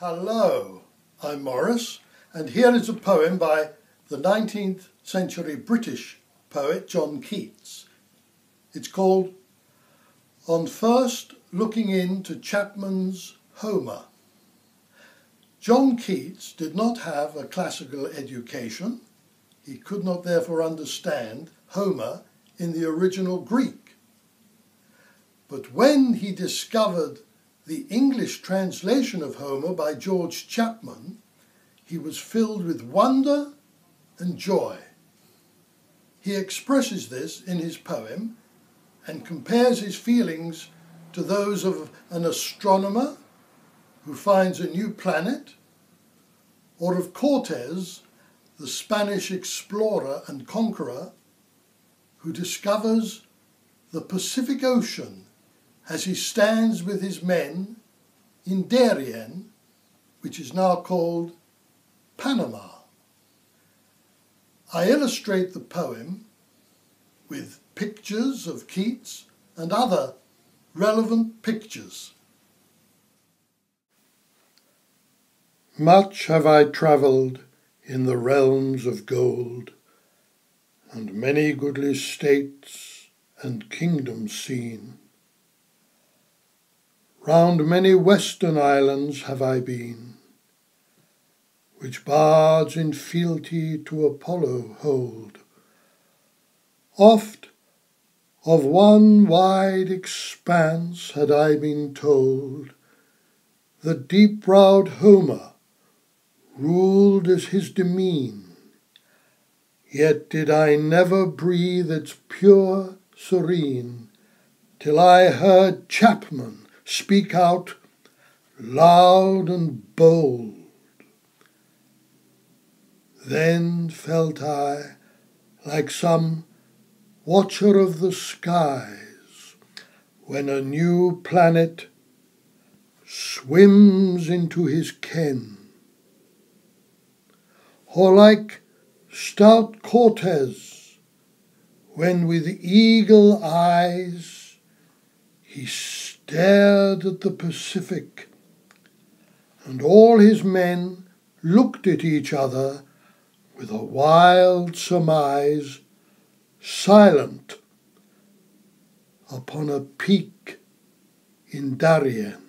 Hello, I'm Morris, and here is a poem by the 19th century British poet John Keats. It's called On First Looking Into Chapman's Homer. John Keats did not have a classical education. He could not therefore understand Homer in the original Greek. But when he discovered the English translation of Homer by George Chapman, he was filled with wonder and joy. He expresses this in his poem and compares his feelings to those of an astronomer who finds a new planet, or of Cortes, the Spanish explorer and conqueror, who discovers the Pacific Ocean as he stands with his men in Darien, which is now called Panama. I illustrate the poem with pictures of Keats and other relevant pictures. Much have I travelled in the realms of gold, and many goodly states and kingdoms seen. Round many western islands have I been, which bards in fealty to Apollo hold. Oft of one wide expanse had I been told, the deep-browed Homer ruled as his demesne, yet did I never breathe its pure serene, till I heard Chapman speak out loud and bold. Then felt I, like some watcher of the skies, when a new planet swims into his ken, or like stout Cortez when with eagle eyes he stared at the Pacific, and all his men looked at each other with a wild surmise, silent upon a peak in Darien.